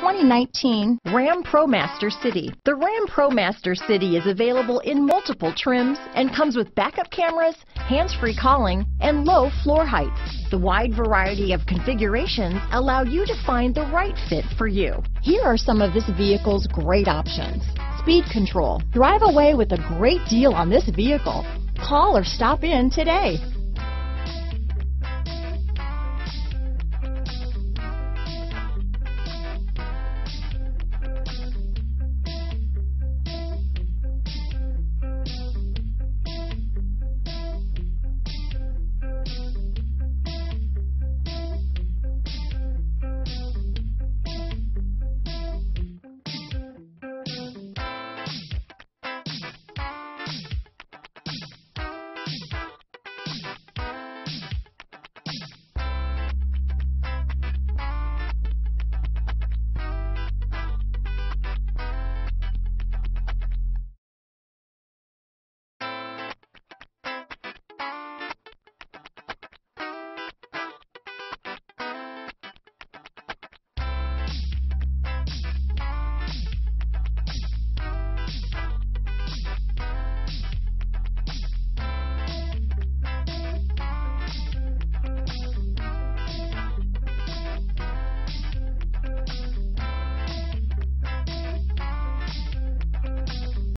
2019 Ram ProMaster City. The Ram ProMaster City is available in multiple trims and comes with backup cameras, hands-free calling, and low floor heights. The wide variety of configurations allow you to find the right fit for you. Here are some of this vehicle's great options. Speed control. Drive away with a great deal on this vehicle. Call or stop in today.